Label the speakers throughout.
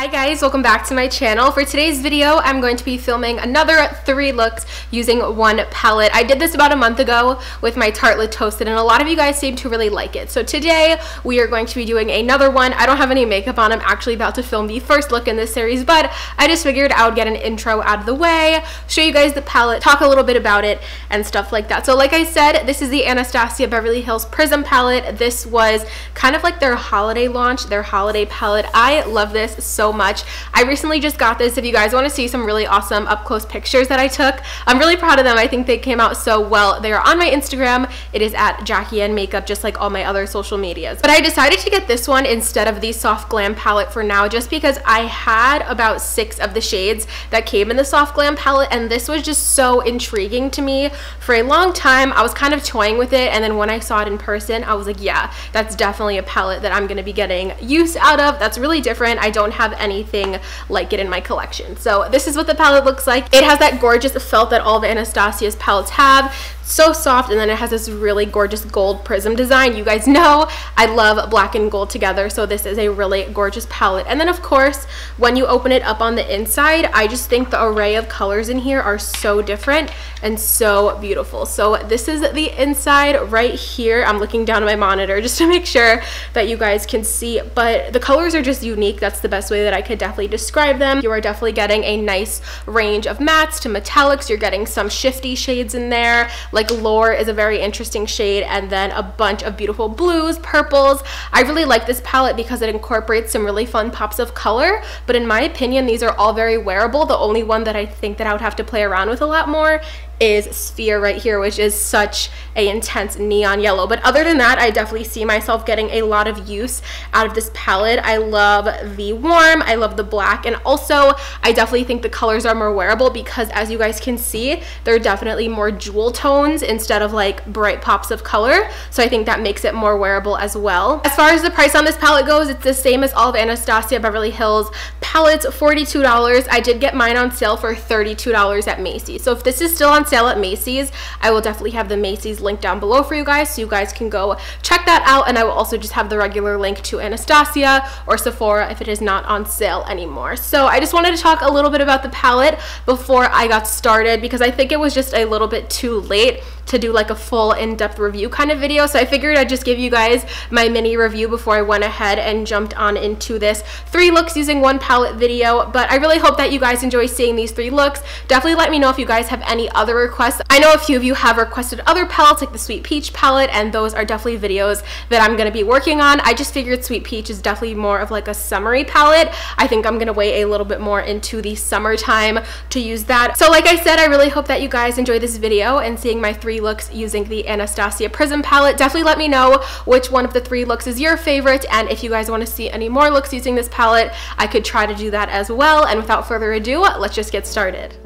Speaker 1: Hi guys, welcome back to my channel. For today's video, I'm going to be filming another three looks using one palette. I did this about a month ago with my Tartelette Toasted and a lot of you guys seem to really like it. So today we are going to be doing another one. I don't have any makeup on. I'm actually about to film the first look in this series, but I just figured I would get an intro out of the way, show you guys the palette, talk a little bit about it and stuff like that. So like I said, this is the Anastasia Beverly Hills Prism palette. This was kind of like their holiday launch, their holiday palette. I love this so much. I recently just got this. If you guys want to see some really awesome up close pictures that I took, I'm really proud of them. I think they came out so well. They are on my Instagram. It is at Jackie Ann Makeup, just like all my other social medias. But I decided to get this one instead of the Soft Glam palette for now, just because I had about six of the shades that came in the Soft Glam palette, and this was just so intriguing to me. For a long time, I was kind of toying with it, and then when I saw it in person, I was like, yeah, that's definitely a palette that I'm going to be getting use out of. That's really different. I don't have anything like it in my collection. So this is what the palette looks like. It has that gorgeous felt that all of Anastasia's palettes have so soft and then it has this really gorgeous gold prism design. You guys know I love black and gold together so this is a really gorgeous palette. And then of course when you open it up on the inside I just think the array of colors in here are so different and so beautiful. So this is the inside right here. I'm looking down at my monitor just to make sure that you guys can see but the colors are just unique. That's the best way that I could definitely describe them. You are definitely getting a nice range of mattes to metallics. You're getting some shifty shades in there like Lore is a very interesting shade and then a bunch of beautiful blues, purples. I really like this palette because it incorporates some really fun pops of color, but in my opinion, these are all very wearable. The only one that I think that I would have to play around with a lot more is Sphere right here, which is such a intense neon yellow. But other than that, I definitely see myself getting a lot of use out of this palette. I love the warm, I love the black, and also I definitely think the colors are more wearable because as you guys can see, they're definitely more jewel tones instead of like bright pops of color. So I think that makes it more wearable as well. As far as the price on this palette goes, it's the same as all of Anastasia Beverly Hills palettes, $42. I did get mine on sale for $32 at Macy's. So if this is still on sale at Macy's. I will definitely have the Macy's link down below for you guys so you guys can go check that out and I will also just have the regular link to Anastasia or Sephora if it is not on sale anymore. So I just wanted to talk a little bit about the palette before I got started because I think it was just a little bit too late to do like a full in-depth review kind of video. So I figured I'd just give you guys my mini review before I went ahead and jumped on into this three looks using one palette video. But I really hope that you guys enjoy seeing these three looks. Definitely let me know if you guys have any other requests. I know a few of you have requested other palettes like the Sweet Peach palette and those are definitely videos that I'm going to be working on. I just figured Sweet Peach is definitely more of like a summery palette. I think I'm going to wait a little bit more into the summertime to use that. So like I said, I really hope that you guys enjoy this video and seeing my three looks using the Anastasia Prism palette. Definitely let me know which one of the three looks is your favorite and if you guys want to see any more looks using this palette, I could try to do that as well. And without further ado, let's just get started.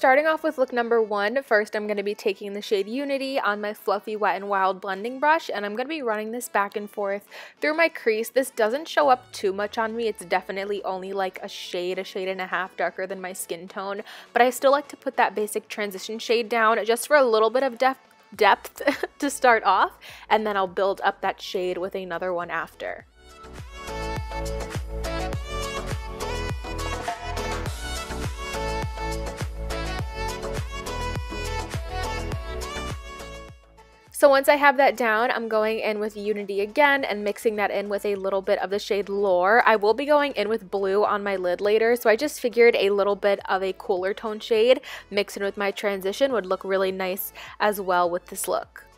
Speaker 1: Starting off with look number one, first I'm going to be taking the shade Unity on my fluffy Wet n Wild blending brush and I'm going to be running this back and forth through my crease. This doesn't show up too much on me. It's definitely only like a shade, a shade and a half darker than my skin tone, but I still like to put that basic transition shade down just for a little bit of depth depth to start off and then I'll build up that shade with another one after. So once I have that down, I'm going in with Unity again and mixing that in with a little bit of the shade Lore. I will be going in with blue on my lid later, so I just figured a little bit of a cooler tone shade mixed in with my transition would look really nice as well with this look.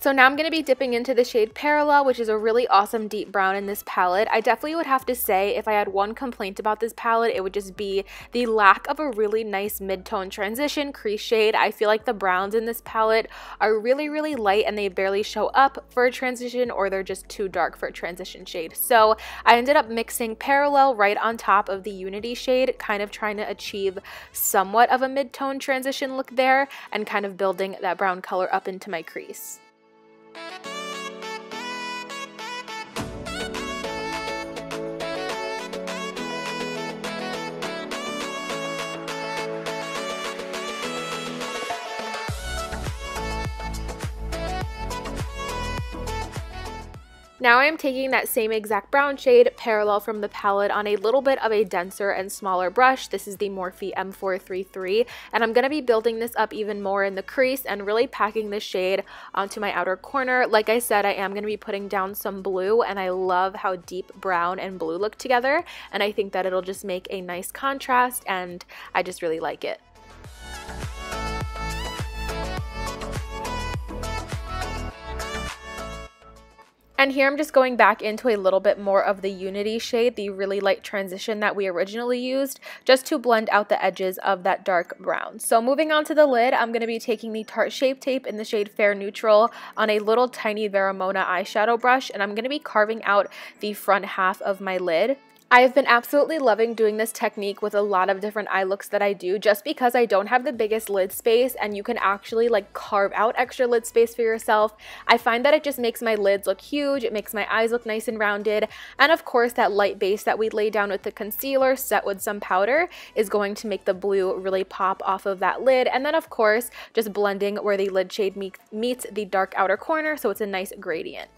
Speaker 1: So now I'm going to be dipping into the shade Parallel, which is a really awesome deep brown in this palette. I definitely would have to say if I had one complaint about this palette, it would just be the lack of a really nice mid-tone transition crease shade. I feel like the browns in this palette are really, really light and they barely show up for a transition or they're just too dark for a transition shade. So I ended up mixing Parallel right on top of the Unity shade, kind of trying to achieve somewhat of a mid-tone transition look there and kind of building that brown color up into my crease. え! Now I am taking that same exact brown shade parallel from the palette on a little bit of a denser and smaller brush. This is the Morphe M433 and I'm going to be building this up even more in the crease and really packing this shade onto my outer corner. Like I said, I am going to be putting down some blue and I love how deep brown and blue look together and I think that it'll just make a nice contrast and I just really like it. And here I'm just going back into a little bit more of the Unity shade, the really light transition that we originally used, just to blend out the edges of that dark brown. So moving on to the lid, I'm going to be taking the Tarte Shape Tape in the shade Fair Neutral on a little tiny Vera Mona eyeshadow brush, and I'm going to be carving out the front half of my lid. I have been absolutely loving doing this technique with a lot of different eye looks that I do just because I don't have the biggest lid space and you can actually like carve out extra lid space for yourself. I find that it just makes my lids look huge, it makes my eyes look nice and rounded, and of course that light base that we lay down with the concealer set with some powder is going to make the blue really pop off of that lid, and then of course just blending where the lid shade meets the dark outer corner so it's a nice gradient.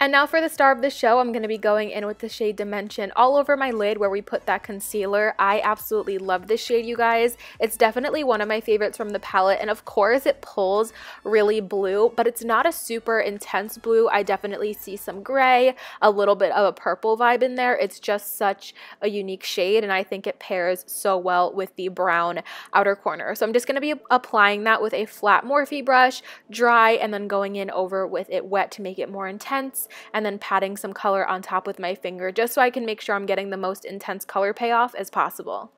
Speaker 1: And now for the star of the show, I'm going to be going in with the shade Dimension all over my lid where we put that concealer. I absolutely love this shade, you guys. It's definitely one of my favorites from the palette, and of course it pulls really blue, but it's not a super intense blue. I definitely see some gray, a little bit of a purple vibe in there. It's just such a unique shade, and I think it pairs so well with the brown outer corner. So I'm just going to be applying that with a flat Morphe brush, dry, and then going in over with it wet to make it more intense and then patting some color on top with my finger just so I can make sure I'm getting the most intense color payoff as possible.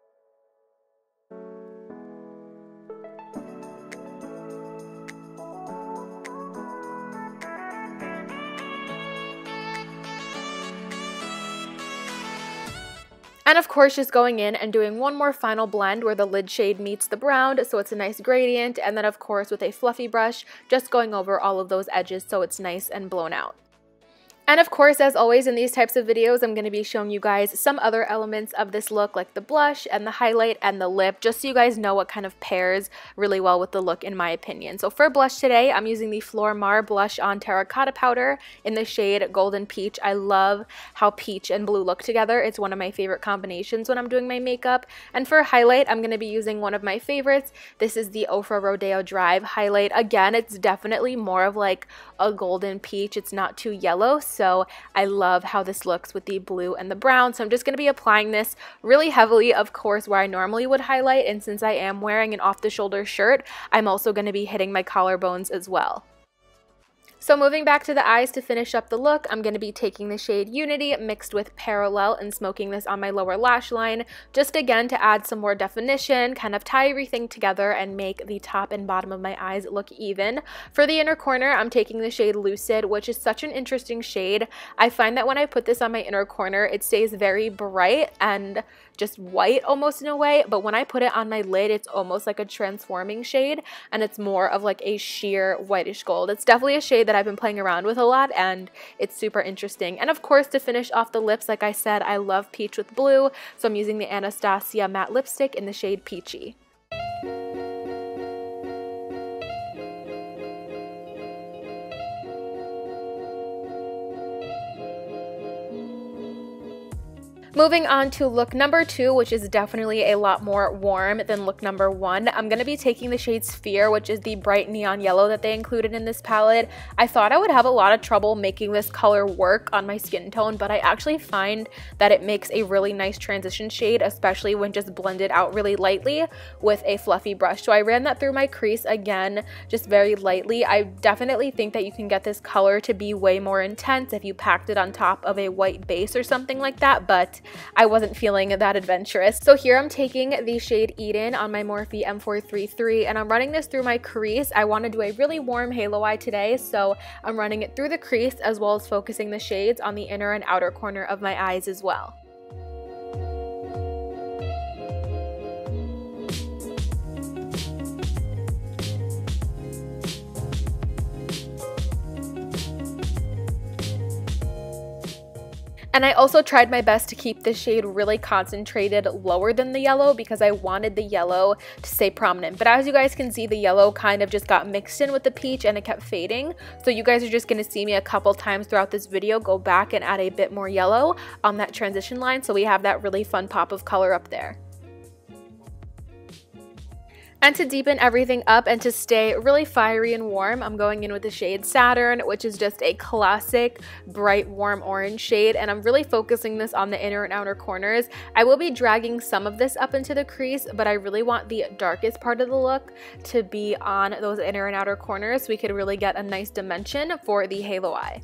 Speaker 1: And of course, just going in and doing one more final blend where the lid shade meets the brown, so it's a nice gradient. And then of course, with a fluffy brush, just going over all of those edges so it's nice and blown out. And of course, as always in these types of videos, I'm going to be showing you guys some other elements of this look like the blush and the highlight and the lip, just so you guys know what kind of pairs really well with the look in my opinion. So for blush today, I'm using the Flormar Blush on Terracotta Powder in the shade Golden Peach. I love how peach and blue look together. It's one of my favorite combinations when I'm doing my makeup. And for highlight, I'm going to be using one of my favorites. This is the Ofra Rodeo Drive highlight. Again, it's definitely more of like a golden peach. It's not too yellow, I love how this looks with the blue and the brown. So I'm just going to be applying this really heavily, of course, where I normally would highlight. And since I am wearing an off-the-shoulder shirt, I'm also going to be hitting my collarbones as well. So moving back to the eyes to finish up the look, I'm going to be taking the shade Unity mixed with Parallel and smoking this on my lower lash line, just again to add some more definition, kind of tie everything together and make the top and bottom of my eyes look even. For the inner corner, I'm taking the shade Lucid, which is such an interesting shade. I find that when I put this on my inner corner, it stays very bright and just white almost in a way, but when I put it on my lid, it's almost like a transforming shade and it's more of like a sheer whitish gold. It's definitely a shade that I've been playing around with a lot and it's super interesting. And of course, to finish off the lips, like I said, I love peach with blue, so I'm using the Anastasia matte lipstick in the shade Peachy. Moving on to look number two, which is definitely a lot more warm than look number one. I'm going to be taking the shade Sphere, which is the bright neon yellow that they included in this palette. I thought I would have a lot of trouble making this color work on my skin tone, but I actually find that it makes a really nice transition shade, especially when just blended out really lightly with a fluffy brush. So I ran that through my crease again, just very lightly. I definitely think that you can get this color to be way more intense if you packed it on top of a white base or something like that, but I wasn't feeling that adventurous. So here I'm taking the shade Eden on my Morphe M433 and I'm running this through my crease. I want to do a really warm halo eye today, so I'm running it through the crease as well as focusing the shades on the inner and outer corner of my eyes as well. And I also tried my best to keep the shade really concentrated lower than the yellow because I wanted the yellow to stay prominent. But as you guys can see, the yellow kind of just got mixed in with the peach and it kept fading. So you guys are just to see me a couple times throughout this video go back and add a bit more yellow on that transition line so we have that really fun pop of color up there. And to deepen everything up and to stay really fiery and warm, I'm going in with the shade Saturn, which is just a classic bright warm orange shade. And I'm really focusing this on the inner and outer corners. I will be dragging some of this up into the crease, but I really want the darkest part of the look to be on those inner and outer corners so we could really get a nice dimension for the halo eye.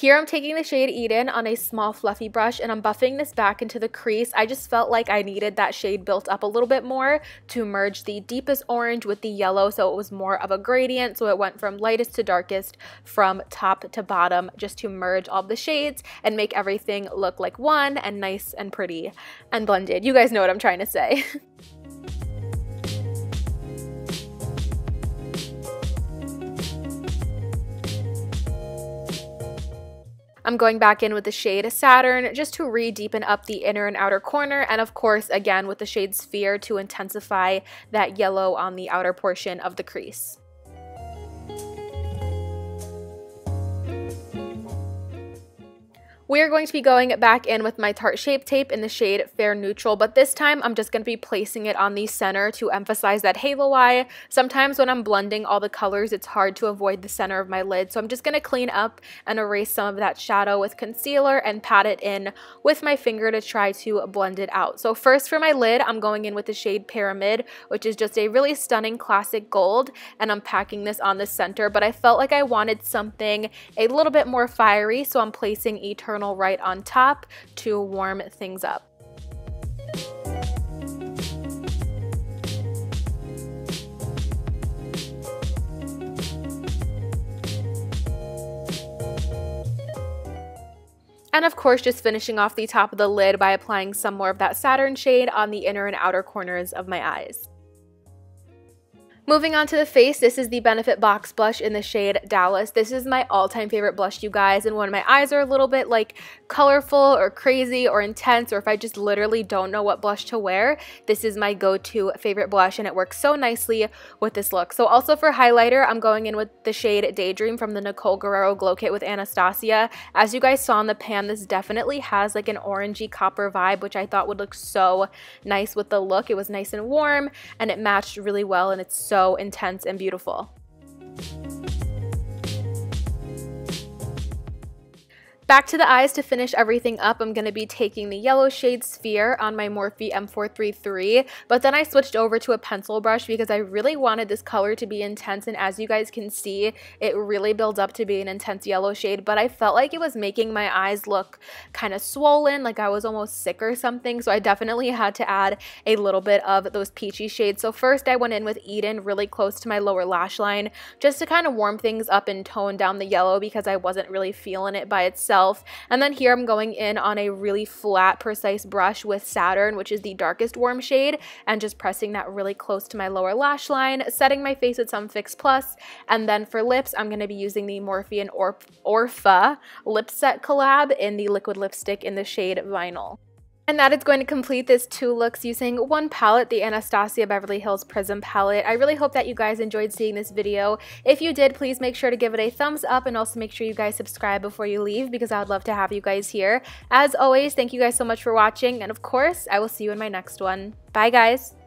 Speaker 1: Here I'm taking the shade Eden on a small fluffy brush and I'm buffing this back into the crease. I just felt like I needed that shade built up a little bit more to merge the deepest orange with the yellow so it was more of a gradient. So it went from lightest to darkest from top to bottom just to merge all the shades and make everything look like one and nice and pretty and blended. You guys know what I'm trying to say. I'm going back in with the shade Saturn just to re-deepen up the inner and outer corner and of course again with the shade Sphere to intensify that yellow on the outer portion of the crease. We are going to be going back in with my Tarte Shape Tape in the shade Fair Neutral, but this time I'm just going to be placing it on the center to emphasize that halo eye. Sometimes when I'm blending all the colors, it's hard to avoid the center of my lid, so I'm just going to clean up and erase some of that shadow with concealer and pat it in with my finger to try to blend it out. So first for my lid, I'm going in with the shade Pyramid, which is just a really stunning classic gold, and I'm packing this on the center, but I felt like I wanted something a little bit more fiery, so I'm placing Eternal right on top to warm things up. And of course, just finishing off the top of the lid by applying some more of that Saturn shade on the inner and outer corners of my eyes. Moving on to the face, this is the Benefit Box Blush in the shade Dallas. This is my all-time favorite blush, you guys, and when my eyes are a little bit like colorful or crazy or intense, or if I just literally don't know what blush to wear, this is my go-to favorite blush, and it works so nicely with this look. So also for highlighter, I'm going in with the shade Daydream from the Nicole Guerrero Glow Kit with Anastasia. As you guys saw in the pan, this definitely has like an orangey copper vibe, which I thought would look so nice with the look. It was nice and warm, and it matched really well, and it's so so intense and beautiful. Back to the eyes to finish everything up, I'm going to be taking the yellow shade Sphere on my Morphe M433, but then I switched over to a pencil brush because I really wanted this color to be intense, and as you guys can see, it really builds up to be an intense yellow shade, but I felt like it was making my eyes look kind of swollen, like I was almost sick or something, so I definitely had to add a little bit of those peachy shades. So first I went in with Eden really close to my lower lash line, just to kind of warm things up and tone down the yellow because I wasn't really feeling it by itself itself. And then here I'm going in on a really flat, precise brush with Saturn, which is the darkest warm shade, and just pressing that really close to my lower lash line, setting my face with some Fix Plus. And then for lips, I'm going to be using the Morphe and Orpha Lip Set collab in the liquid lipstick in the shade Vinyl. And that is going to complete this two looks using one palette, the Anastasia Beverly Hills Prism palette. I really hope that you guys enjoyed seeing this video. If you did, please make sure to give it a thumbs up and also make sure you guys subscribe before you leave because I would love to have you guys here. As always, thank you guys so much for watching and of course, I will see you in my next one. Bye guys!